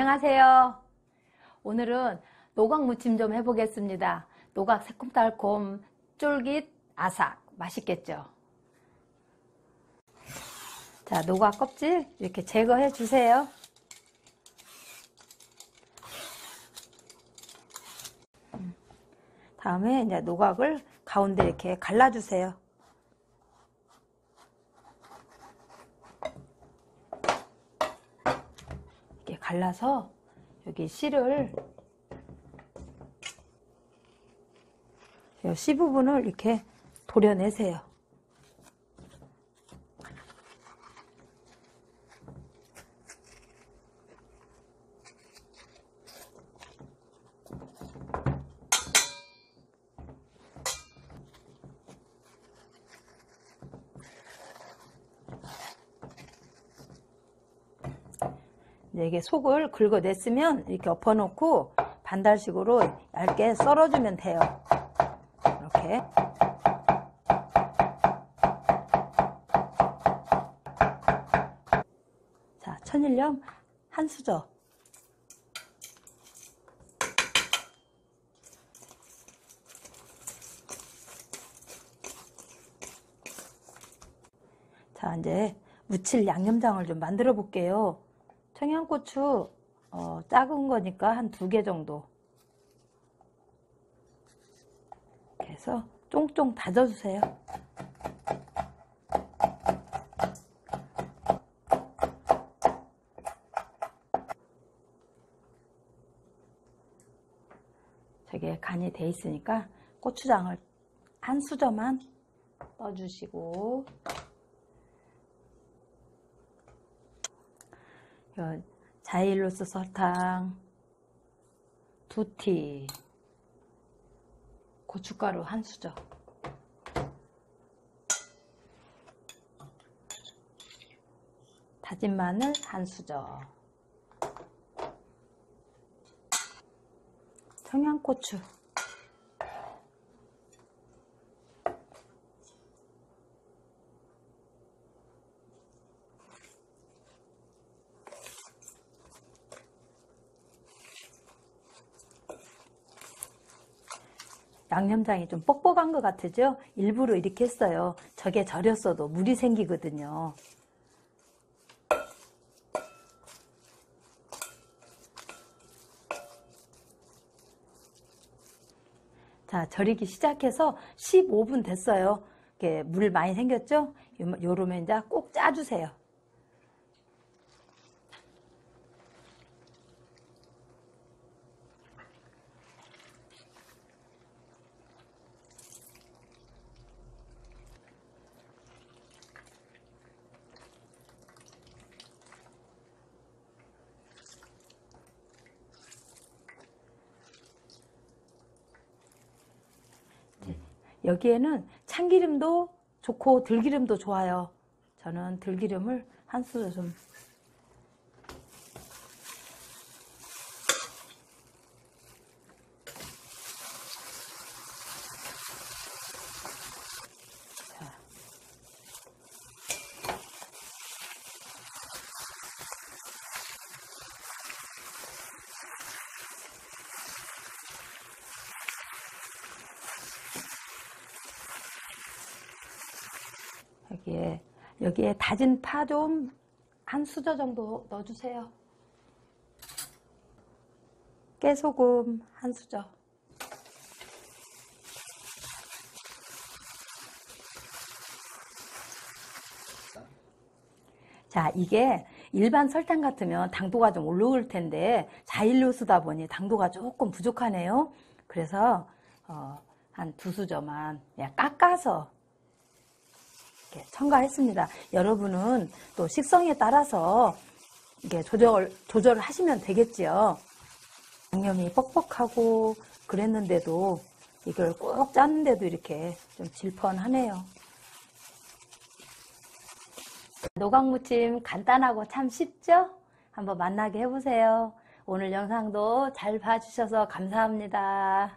안녕하세요. 오늘은 노각 무침 좀 해보겠습니다. 노각 새콤달콤 쫄깃 아삭 맛있겠죠? 자, 노각 껍질 이렇게 제거해 주세요. 다음에 이제 노각을 가운데 이렇게 갈라주세요. 이렇게 갈라서 여기 씨를 씨 부분을 이렇게 도려내세요. 이게 속을 긁어냈으면 이렇게 엎어놓고 반달식으로 얇게 썰어주면 돼요. 이렇게. 자, 천일염 한 수저. 자, 이제 무칠 양념장을 좀 만들어 볼게요. 청양고추 어, 작은 거니까 한 두 개 정도 해서 쫑쫑 다져주세요. 저게 간이 돼 있으니까 고추장을 한 수저만 떠주시고 자일로스 설탕 두티 고춧가루 한 수저. 다진 마늘 한 수저. 청양고추 양념장이 좀 뻑뻑한 것 같으죠? 일부러 이렇게 했어요. 저게 절였어도 물이 생기거든요. 자, 절이기 시작해서 15분 됐어요. 이렇게 물 많이 생겼죠? 요러면 이제 꼭 짜주세요. 여기에는 참기름도 좋고 들기름도 좋아요. 저는 들기름을 한 수저 여기에 여기에 다진 파 좀 한 수저 정도 넣어주세요. 깨소금 한 수저. 자, 이게 일반 설탕 같으면 당도가 좀 올라올 텐데 자일로스다 보니 당도가 조금 부족하네요. 그래서 어, 한 두 수저만 깎아서 이렇게 첨가했습니다. 여러분은 또 식성에 따라서 이게 조절, 조절을 하시면 되겠지요. 양념이 뻑뻑하고 그랬는데도 이걸 꼭 짰는데도 이렇게 좀 질펀하네요. 노각무침 간단하고 참 쉽죠? 한번 만나게 해보세요. 오늘 영상도 잘 봐주셔서 감사합니다.